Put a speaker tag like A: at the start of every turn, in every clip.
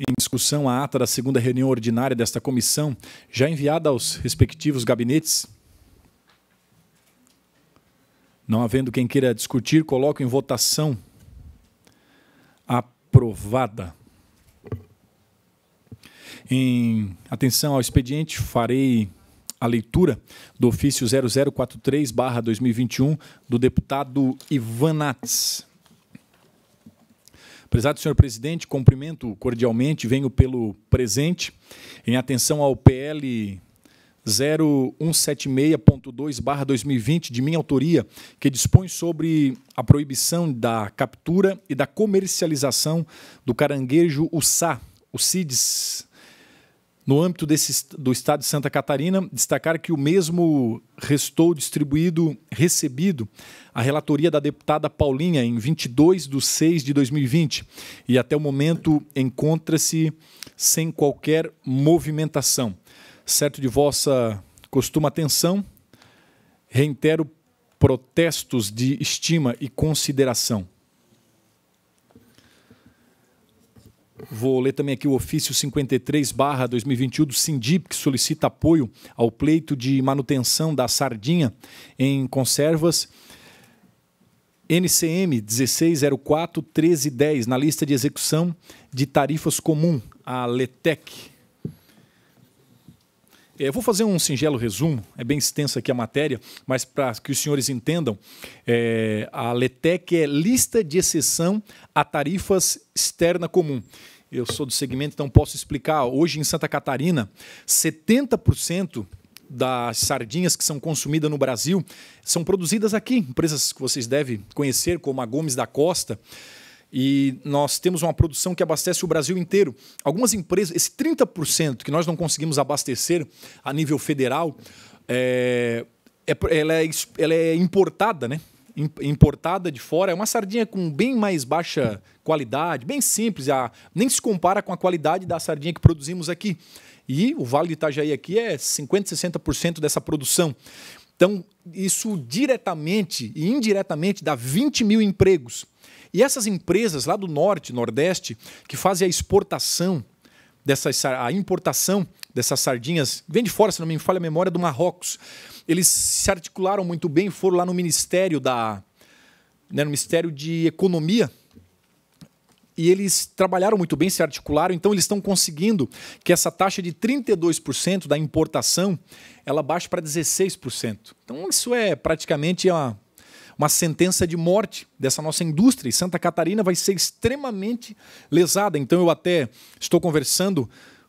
A: em discussão a ata da segunda reunião ordinária desta comissão, já enviada aos respectivos gabinetes. Não havendo quem queira discutir, coloco em votação. Aprovada. Em atenção ao expediente, farei a leitura do ofício 0043/2021 do deputado Ivan Nats. Prezado senhor presidente, cumprimento cordialmente, venho pelo presente, em atenção ao PL 0176.2/2020 de minha autoria, que dispõe sobre a proibição da captura e da comercialização do caranguejo uçá, o CIDES, no âmbito desse, do Estado de Santa Catarina, destacar que o mesmo restou distribuído, recebido, a relatoria da deputada Paulinha em 22 de 6 de 2020 e até o momento encontra-se sem qualquer movimentação. Certo de vossa costuma atenção, reitero protestos de estima e consideração. Vou ler também aqui o ofício 53 barra 2021 do Sindip, que solicita apoio ao pleito de manutenção da sardinha em conservas NCM 1604 1310 na lista de execução de tarifas comum, a LETEC. É, eu vou fazer um singelo resumo, é bem extensa aqui a matéria, mas para que os senhores entendam, é, a LETEC é lista de exceção a tarifas externa comum. Eu sou do segmento, então posso explicar. Hoje em Santa Catarina, 70% das sardinhas que são consumidas no Brasil são produzidas aqui, empresas que vocês devem conhecer, como a Gomes da Costa. E nós temos uma produção que abastece o Brasil inteiro. Algumas empresas, esse 30% que nós não conseguimos abastecer a nível federal, é, é, ela, é, ela é importada, né? Importada de fora. É uma sardinha com bem mais baixa qualidade, bem simples, a, nem se compara com a qualidade da sardinha que produzimos aqui. E o Vale do Itajaí aqui é 50%, 60% dessa produção. Então, isso diretamente e indiretamente dá 20 mil empregos. E essas empresas lá do norte, nordeste, que fazem a exportação, dessas, a importação dessas sardinhas, vem de fora, se não me falha a memória, do Marrocos. Eles se articularam muito bem, foram lá no Ministério da né, no Ministério de Economia e eles trabalharam muito bem, se articularam, então eles estão conseguindo que essa taxa de 32% da importação ela baixe para 16%. Então isso é praticamente uma, uma sentença de morte dessa nossa indústria e Santa Catarina vai ser extremamente lesada. Então eu até estou conversando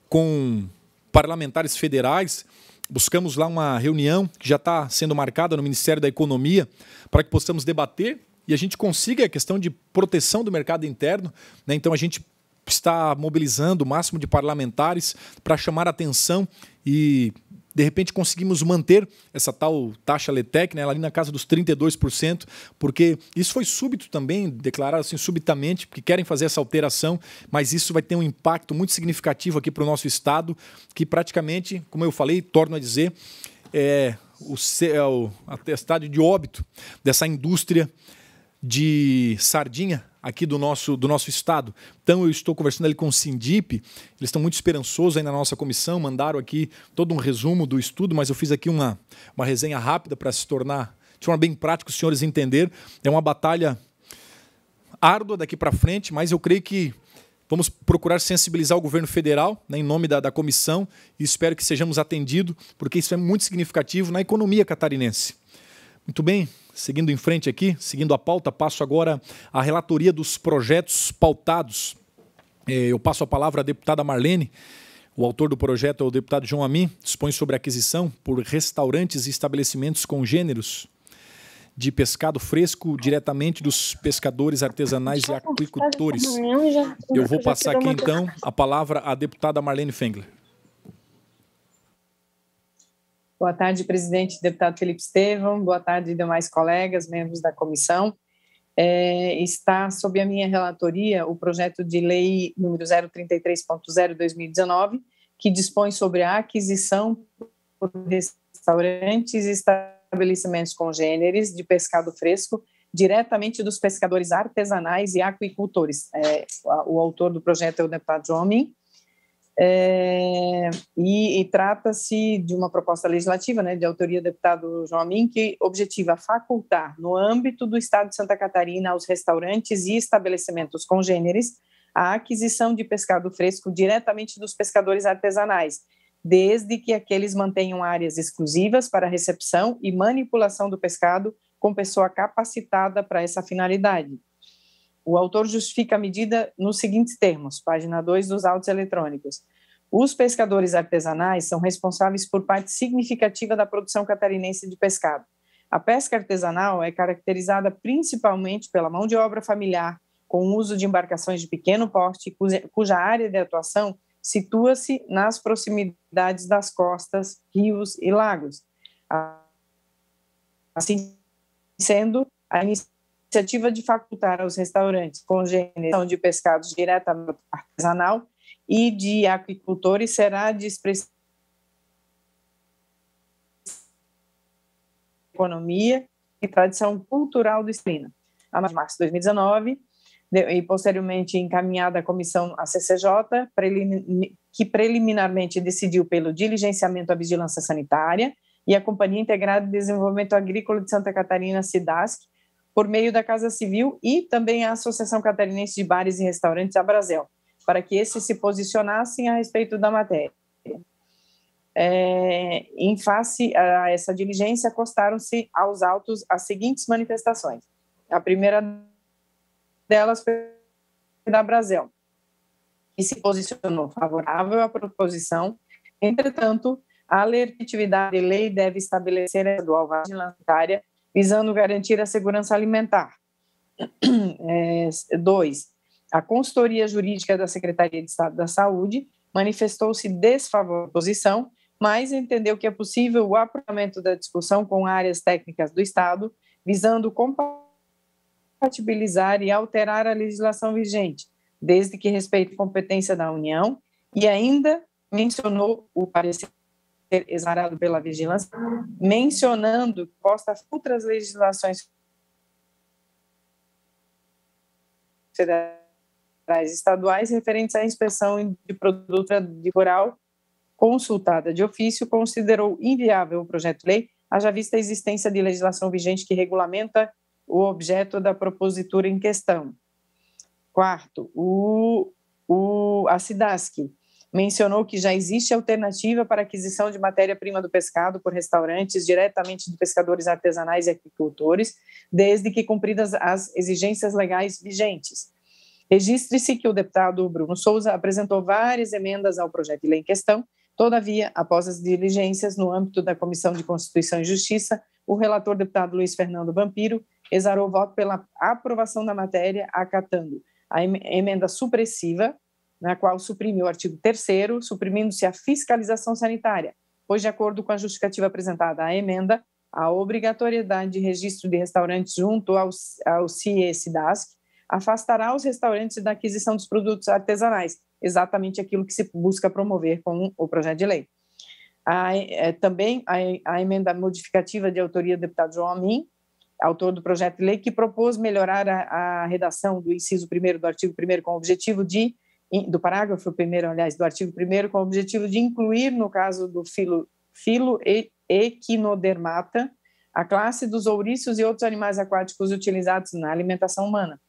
A: com parlamentares federais, buscamos lá uma reunião que já está sendo marcada no Ministério da Economia para que possamos debater e a gente consiga a questão de proteção do mercado interno. Né? Então a gente está mobilizando o máximo de parlamentares para chamar atenção e de repente conseguimos manter essa tal taxa LETEC, né, ali na casa dos 32%, porque isso foi súbito também, declarado assim subitamente, porque querem fazer essa alteração, mas isso vai ter um impacto muito significativo aqui para o nosso Estado, que praticamente, como eu falei, torno a dizer, é o, é o atestado de óbito dessa indústria de sardinha aqui do nosso, do nosso estado. Então eu estou conversando ali com o Sindip, eles estão muito esperançosos aí na nossa comissão, mandaram aqui todo um resumo do estudo, mas eu fiz aqui uma, uma resenha rápida para se tornar de forma bem prática os senhores entender. É uma batalha árdua daqui para frente, mas eu creio que vamos procurar sensibilizar o governo federal né, em nome da, da comissão e espero que sejamos atendidos, porque isso é muito significativo na economia catarinense. Muito bem, seguindo em frente aqui, seguindo a pauta, passo agora a relatoria dos projetos pautados. É, eu passo a palavra à deputada Marlene. O autor do projeto é o deputado João Amin, dispõe sobre a aquisição por restaurantes e estabelecimentos congêneros de pescado fresco diretamente dos pescadores artesanais e aquicultores. Eu vou passar aqui então a palavra à deputada Marlene Fengler.
B: Boa tarde, presidente deputado Felipe Estevam. Boa tarde, demais colegas, membros da comissão. É, está sob a minha relatoria o projeto de lei número 033.0/2019, que dispõe sobre a aquisição por restaurantes e estabelecimentos congêneres de pescado fresco diretamente dos pescadores artesanais e aquicultores. É, o autor do projeto é o deputado João Min, É, e, e trata-se de uma proposta legislativa, né, de autoria do deputado João Amin, que objetiva facultar, no âmbito do Estado de Santa Catarina, aos restaurantes e estabelecimentos congêneres a aquisição de pescado fresco diretamente dos pescadores artesanais, desde que aqueles mantenham áreas exclusivas para recepção e manipulação do pescado com pessoa capacitada para essa finalidade. O autor justifica a medida nos seguintes termos, página 2 dos autos eletrônicos. Os pescadores artesanais são responsáveis por parte significativa da produção catarinense de pescado. A pesca artesanal é caracterizada principalmente pela mão de obra familiar, com o uso de embarcações de pequeno porte, cuja área de atuação situa-se nas proximidades das costas, rios e lagos. Assim sendo, a iniciativa de facultar aos restaurantes com geração de pescados diretamente artesanal e de aquicultores será de expressão economia e tradição cultural do Estrina. A março de 2019, e posteriormente encaminhada à comissão, a CCJ, que preliminarmente decidiu pelo diligenciamento à vigilância sanitária e a Companhia Integrada de Desenvolvimento Agrícola de Santa Catarina, SIDASC, por meio da Casa Civil e também a Associação Catarinense de Bares e Restaurantes, a Brasil, para que esses se posicionassem a respeito da matéria. É, em face a essa diligência, acostaram-se aos autos as seguintes manifestações. A primeira delas foi da Brasil, que se posicionou favorável à proposição, entretanto, a legitimidade de lei deve estabelecer a dual vigilância visando garantir a segurança alimentar. É, dois, a consultoria jurídica da Secretaria de Estado da Saúde manifestou-se desfavorável à posição, mas entendeu que é possível o aprofundamento da discussão com áreas técnicas do Estado, visando compatibilizar e alterar a legislação vigente, desde que respeite a competência da União, e ainda mencionou o parecer exarado pela vigilância, mencionando que posta outras legislações federais estaduais referentes à inspeção de produto rural consultada de ofício, considerou inviável o projeto de lei, haja vista a existência de legislação vigente que regulamenta o objeto da propositura em questão. Quarto, o, o, a SIDASC mencionou que já existe alternativa para aquisição de matéria-prima do pescado por restaurantes diretamente de pescadores artesanais e agricultores, desde que cumpridas as exigências legais vigentes. Registre-se que o deputado Bruno Souza apresentou várias emendas ao projeto de lei em questão, todavia, após as diligências no âmbito da Comissão de Constituição e Justiça, o relator deputado Luiz Fernando Vampiro exarou o voto pela aprovação da matéria, acatando a emenda supressiva, na qual suprime o artigo 3 suprimindo-se a fiscalização sanitária, pois, de acordo com a justificativa apresentada à emenda, a obrigatoriedade de registro de restaurantes junto ao, ao CIE-SIDASC afastará os restaurantes da aquisição dos produtos artesanais, exatamente aquilo que se busca promover com o projeto de lei. A, é, também a, a, emenda modificativa de autoria do deputado João Amin autor do projeto de lei, que propôs melhorar a, a redação do inciso 1 do artigo 1 com o objetivo de, do parágrafo 1, aliás, do artigo 1 com o objetivo de incluir, no caso do filo, filo equinodermata, a classe dos ouriços e outros animais aquáticos utilizados na alimentação humana.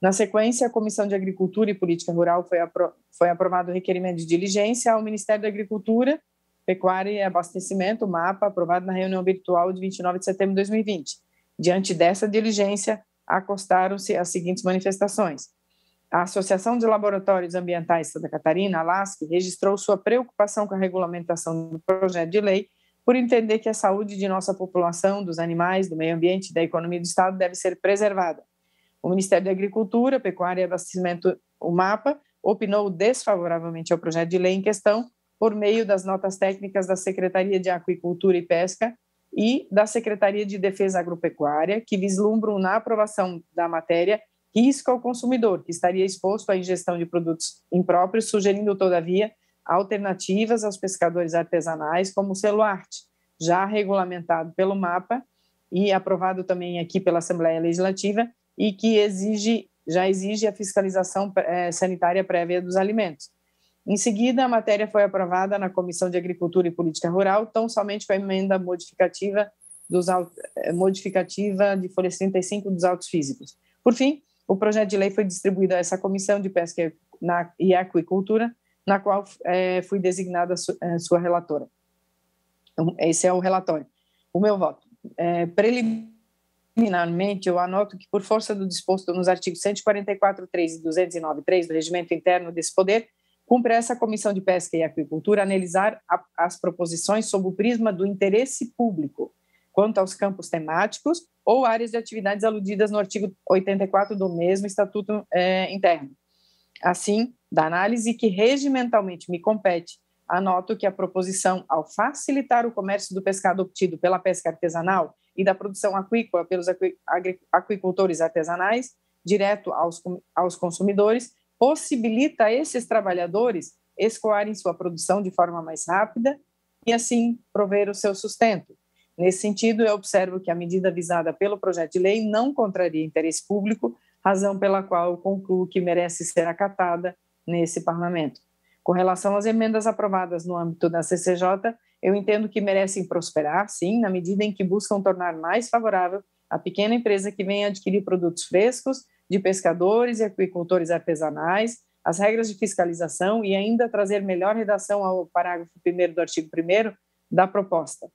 B: Na sequência, a Comissão de Agricultura e Política Rural foi, apro foi aprovado o requerimento de diligência ao Ministério da Agricultura, Pecuária e Abastecimento, MAPA, aprovado na reunião virtual de 29 de setembro de 2020 Diante dessa diligência, acostaram-se as seguintes manifestações. A Associação de Laboratórios Ambientais Santa Catarina, ALASC, registrou sua preocupação com a regulamentação do projeto de lei por entender que a saúde de nossa população, dos animais, do meio ambiente e da economia do Estado deve ser preservada. O Ministério da Agricultura, Pecuária e Abastecimento, o MAPA, opinou desfavoravelmente ao projeto de lei em questão por meio das notas técnicas da Secretaria de Aquicultura e Pesca e da Secretaria de Defesa Agropecuária, que vislumbram na aprovação da matéria risco ao consumidor, que estaria exposto à ingestão de produtos impróprios, sugerindo, todavia, alternativas aos pescadores artesanais, como o selo arte, já regulamentado pelo MAPA e aprovado também aqui pela Assembleia Legislativa, e que exige, já exige a fiscalização é, sanitária prévia dos alimentos. Em seguida, a matéria foi aprovada na Comissão de Agricultura e Política Rural, tão somente com a emenda modificativa, dos, eh, modificativa de folhas 35 dos autos físicos. Por fim, o projeto de lei foi distribuído a essa Comissão de Pesca e Aquicultura, na qual é, fui designada é, sua relatora. Então, esse é o relatório. O meu voto. É, preliminarmente, eu anoto que, por força do disposto nos artigos 144.3 e 209.3 do Regimento Interno desse Poder, Cumpre essa Comissão de Pesca e Aquicultura analisar a, as proposições sob o prisma do interesse público, quanto aos campos temáticos ou áreas de atividades aludidas no artigo 84 do mesmo Estatuto é, Interno. Assim, da análise que regimentalmente me compete, anoto que a proposição, ao facilitar o comércio do pescado obtido pela pesca artesanal e da produção aquícola pelos aquicultores artesanais, direto aos, aos consumidores, possibilita a esses trabalhadores escoarem sua produção de forma mais rápida e, assim, prover o seu sustento. Nesse sentido, eu observo que a medida visada pelo projeto de lei não contraria interesse público, razão pela qual eu concluo que merece ser acatada nesse parlamento. Com relação às emendas aprovadas no âmbito da CCJ, eu entendo que merecem prosperar, sim, na medida em que buscam tornar mais favorável a pequena empresa que vem adquirir produtos frescos de pescadores e aquicultores artesanais, as regras de fiscalização e ainda trazer melhor redação ao parágrafo 1 do artigo 1 da proposta.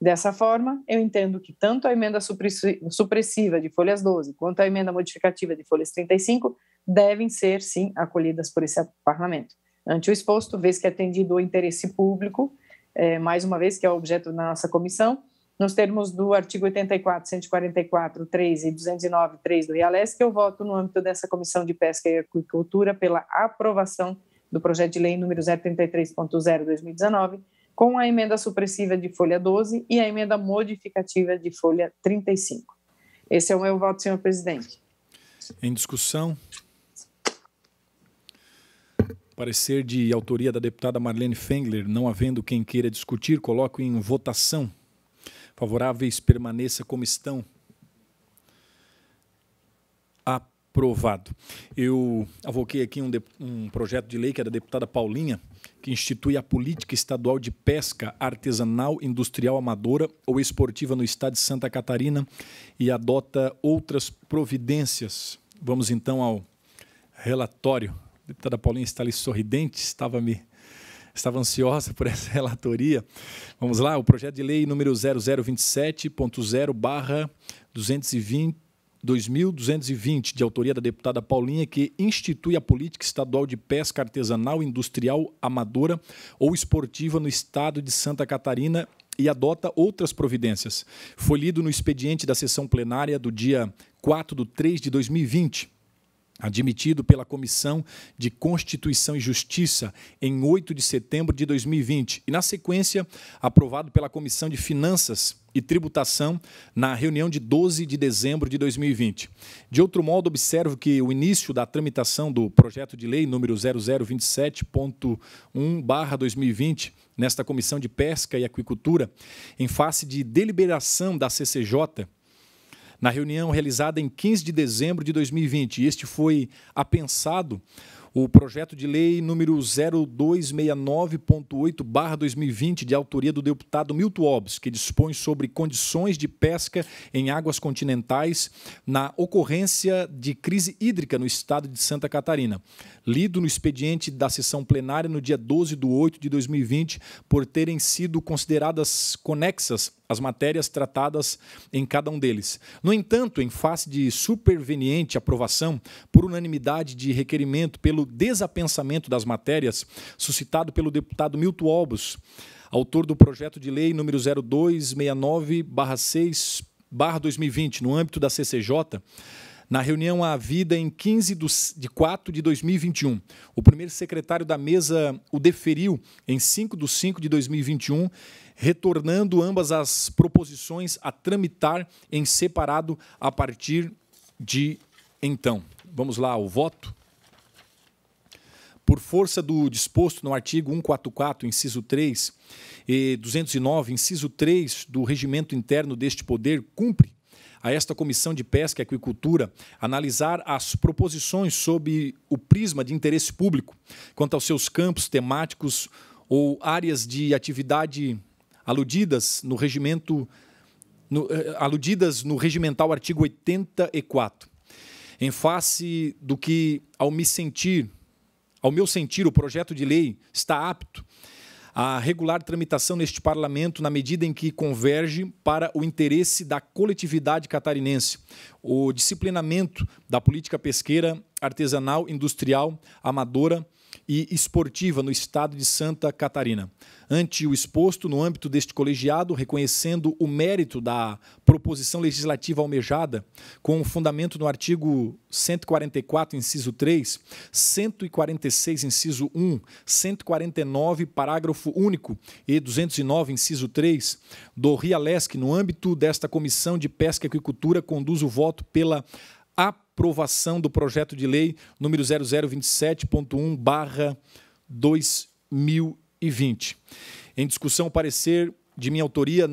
B: Dessa forma, eu entendo que tanto a emenda supressiva de folhas 12 quanto a emenda modificativa de folhas 35 devem ser, sim, acolhidas por esse parlamento. Ante o exposto, vez que é atendido o interesse público, é, mais uma vez, que é o objeto da nossa comissão, nos termos do artigo 84, 144, 3 e 209, 3 do Riales, que eu voto no âmbito dessa Comissão de Pesca e Aquicultura pela aprovação do projeto de lei número 033.0/2019, com a emenda supressiva de folha 12 e a emenda modificativa de folha 35. Esse é o meu voto, senhor presidente.
A: Em discussão. Parecer de autoria da deputada Marlene Fengler, não havendo quem queira discutir, coloco em votação Favoráveis permaneça como estão. Aprovado. Eu avoquei aqui um, de, um projeto de lei que é da deputada Paulinha, que institui a política estadual de pesca artesanal, industrial, amadora ou esportiva no estado de Santa Catarina e adota outras providências. Vamos então ao relatório. A deputada Paulinha está ali sorridente, estava me estava ansiosa por essa relatoria. Vamos lá, o projeto de lei número 0027.0/220 2220, de autoria da deputada Paulinha, que institui a política estadual de pesca artesanal, industrial, amadora ou esportiva no estado de Santa Catarina e adota outras providências. Foi lido no expediente da sessão plenária do dia 4 de 3 de 2020 admitido pela Comissão de Constituição e Justiça em 8 de setembro de 2020 e, na sequência, aprovado pela Comissão de Finanças e Tributação na reunião de 12 de dezembro de 2020. De outro modo, observo que o início da tramitação do projeto de lei número 0027.1/2020 nesta Comissão de Pesca e Aquicultura, em face de deliberação da CCJ na reunião realizada em 15 de dezembro de 2020. Este foi apensado o projeto de lei número 0269.8/2020 de autoria do deputado Milton Obbs, que dispõe sobre condições de pesca em águas continentais na ocorrência de crise hídrica no estado de Santa Catarina, lido no expediente da sessão plenária no dia 12 de 8 de 2020, por terem sido consideradas conexas as matérias tratadas em cada um deles. No entanto, em face de superveniente aprovação por unanimidade de requerimento pelo desapensamento das matérias suscitado pelo deputado Milton Albus, autor do projeto de lei número 0269/6/2020, no âmbito da CCJ, na reunião havida em 15 de 4 de 2021. O primeiro secretário da mesa o deferiu em 5 de 5 de 2021 retornando ambas as proposições a tramitar em separado a partir de então. Vamos lá ao voto. Por força do disposto no artigo 144, inciso 3 e 209, inciso 3 do regimento interno deste poder, cumpre a esta Comissão de Pesca e Aquicultura analisar as proposições sob o prisma de interesse público quanto aos seus campos temáticos ou áreas de atividade aludidas no regimento no, eh, aludidas no regimental artigo 84. Em face do que, ao me sentir, ao meu sentir, o projeto de lei está apto a regular tramitação neste parlamento na medida em que converge para o interesse da coletividade catarinense, o disciplinamento da política pesqueira artesanal, industrial, amadora e esportiva no estado de Santa Catarina. Ante o exposto, no âmbito deste colegiado, reconhecendo o mérito da proposição legislativa almejada, com fundamento no artigo 144, inciso 3, 146, inciso 1, 149, parágrafo único e 209, inciso 3, do RIALESC, no âmbito desta Comissão de Pesca e Aquicultura, conduz o voto pela aprovação do projeto de lei número 0027.1 2020. Em discussão, o parecer de minha autoria.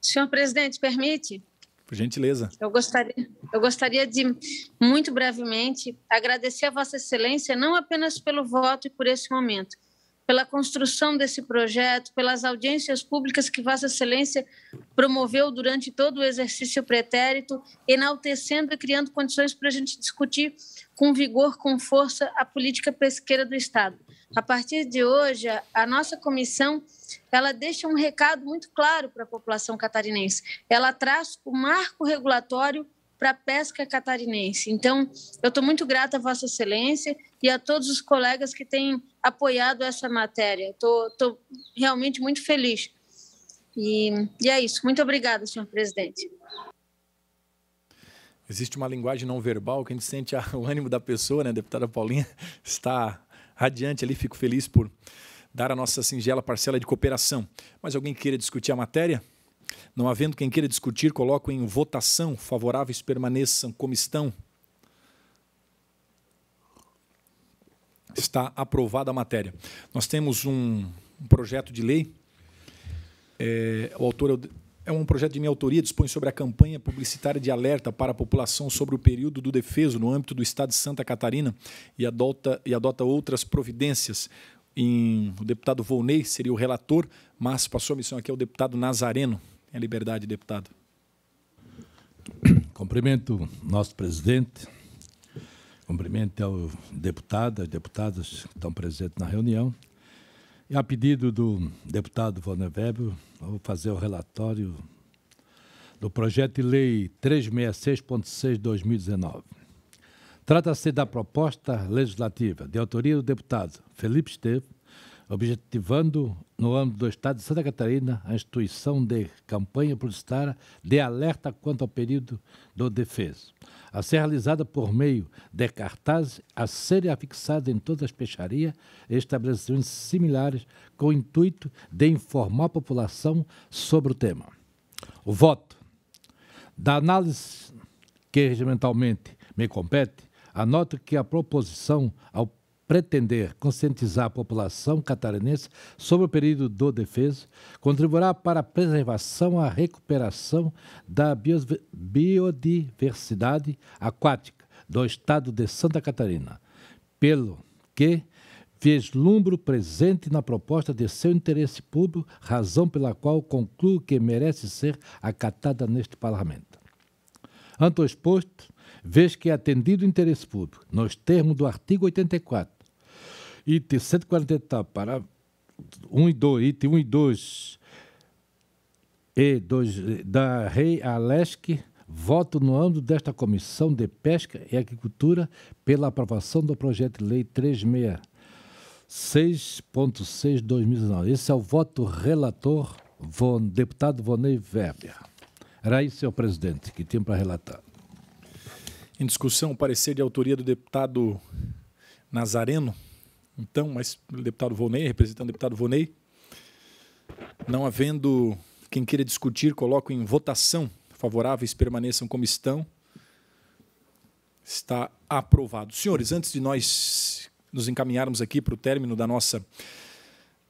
C: Senhor presidente, permite?
A: Por gentileza.
C: Eu gostaria, eu gostaria de, muito brevemente, agradecer a Vossa Excelência não apenas pelo voto e por esse momento, pela construção desse projeto, pelas audiências públicas que Vossa Excelência promoveu durante todo o exercício pretérito, enaltecendo e criando condições para a gente discutir com vigor, com força, a política pesqueira do Estado. A partir de hoje, a nossa comissão ela deixa um recado muito claro para a população catarinense. Ela traz o marco regulatório para a pesca catarinense. Então, eu estou muito grata a Vossa Excelência e a todos os colegas que têm apoiado essa matéria. Estou realmente muito feliz. E, e é isso. Muito obrigada, senhor presidente.
A: Existe uma linguagem não verbal que a gente sente o ânimo da pessoa, né? A deputada Paulinha está radiante ali, fico feliz por dar a nossa singela parcela de cooperação. Mas alguém queira discutir a matéria? Não havendo quem queira discutir, coloco em votação. Favoráveis permaneçam como estão. Está aprovada a matéria. Nós temos um, projeto de lei. É, o autor é um projeto de minha autoria, dispõe sobre a campanha publicitária de alerta para a população sobre o período do defeso no âmbito do Estado de Santa Catarina e adota, e adota outras providências. Em, o deputado Volney seria o relator, mas passou a missão aqui ao deputado Nazareno. Tem a liberdade, deputado.
D: Cumprimento nosso presidente, cumprimento ao deputado, as deputadas que estão presentes na reunião. E a pedido do deputado Volney Weber, vou fazer o relatório do projeto de lei 366.6 de 2019. Trata-se da proposta legislativa de autoria do deputado Felipe Esteves, objetivando, no âmbito do Estado de Santa Catarina, a instituição de campanha publicitária de alerta quanto ao período do defeso, a ser realizada por meio de cartazes a serem afixados em todas as peixarias e estabelecimentos similares, com o intuito de informar a população sobre o tema. O voto. Da análise que regimentalmente me compete, Anoto que a proposição, ao pretender conscientizar a população catarinense sobre o período do defeso, contribuirá para a preservação e a recuperação da biodiversidade aquática do estado de Santa Catarina, pelo que vislumbro presente na proposta de seu interesse público, razão pela qual concluo que merece ser acatada neste Parlamento. Ante o exposto, vez que é atendido o interesse público, nos termos do artigo 84, item 140 para 1 e 2, item 1 e 2 e 2 da Rei Alesc, voto no âmbito desta Comissão de Pesca e Agricultura pela aprovação do projeto de lei 366.6 de 2019. Esse é o voto relator, von, deputado Vonei Weber. Era isso, senhor presidente, que tinha para relatar.
A: Em discussão, parecer de autoria do deputado Nazareno. Então, mas deputado Vonei, representando o deputado Vonei. Não havendo quem queira discutir, coloco em votação. Favoráveis permaneçam como estão. Está aprovado. Senhores, antes de nós nos encaminharmos aqui para o término da nossa,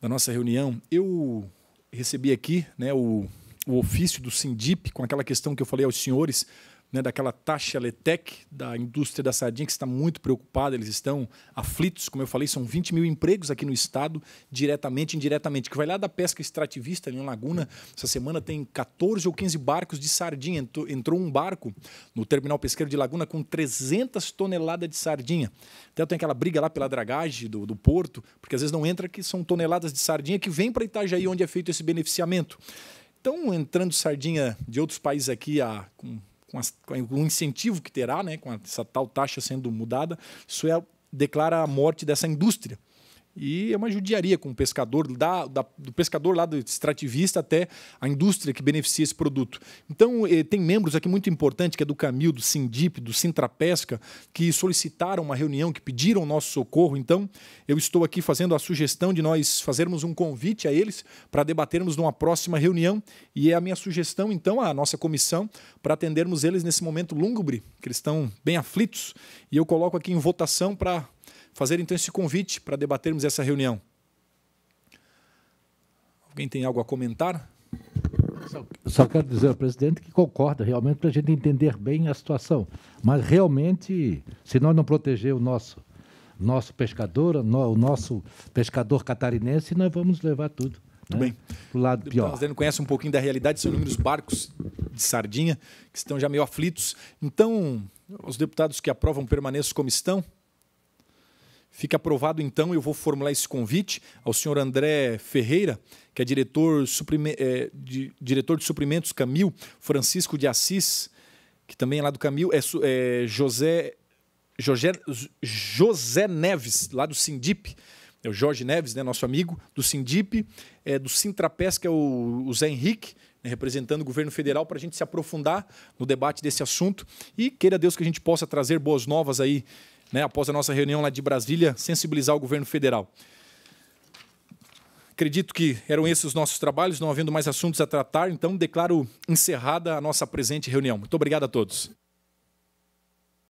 A: da nossa reunião, eu recebi aqui né, o o ofício do Sindip, com aquela questão que eu falei aos senhores, né, daquela taxa Letec da indústria da sardinha, que está muito preocupada, eles estão aflitos, como eu falei, são 20 mil empregos aqui no estado, diretamente e indiretamente, que vai lá da pesca extrativista ali em Laguna, essa semana tem 14 ou 15 barcos de sardinha, entrou, um barco no terminal pesqueiro de Laguna com 300 toneladas de sardinha. Então tem aquela briga lá pela dragagem do, do porto, porque às vezes não entra, que são toneladas de sardinha que vem para Itajaí, onde é feito esse beneficiamento. Então, entrando sardinha de outros países aqui a, com com, as, com o incentivo que terá, né, com essa tal taxa sendo mudada, isso é, declara a morte dessa indústria. E é uma judiaria com o pescador, da, da, do pescador lá do extrativista até a indústria que beneficia esse produto. Então, eh, tem membros aqui muito importantes, que é do Camil, do Sindip, do Sintrapesca, que solicitaram uma reunião, que pediram o nosso socorro. Então, eu estou aqui fazendo a sugestão de nós fazermos um convite a eles para debatermos numa próxima reunião. E é a minha sugestão, então, à nossa comissão, para atendermos eles nesse momento lúgubre, que eles estão bem aflitos. E eu coloco aqui em votação para fazer então esse convite para debatermos essa reunião. Alguém tem algo a comentar?
D: Só, só quero dizer ao presidente que concorda realmente para a gente entender bem a situação. Mas realmente, se nós não proteger o nosso nosso pescador, o nosso pescador catarinense, nós vamos levar tudo.
A: Muito né? bem.
D: O lado pior.
A: O conhece um pouquinho da realidade, são inúmeros barcos de sardinha que estão já meio aflitos. Então, os deputados que aprovam permaneçam como estão. Fica aprovado, então, eu vou formular esse convite ao senhor André Ferreira, que é diretor, é, de, diretor de suprimentos Camil, Francisco de Assis, que também é lá do Camil, é, é José, José, José Neves, lá do Sindip, é o Jorge Neves, né, nosso amigo, do Sindip, é, do Sintrapes, que é o, o Zé Henrique, né, representando o governo federal, para a gente se aprofundar no debate desse assunto. E queira Deus que a gente possa trazer boas novas aí né, após a nossa reunião lá de Brasília, sensibilizar o governo federal. Acredito que eram esses os nossos trabalhos, não havendo mais assuntos a tratar, então declaro encerrada a nossa presente reunião. Muito obrigado a todos.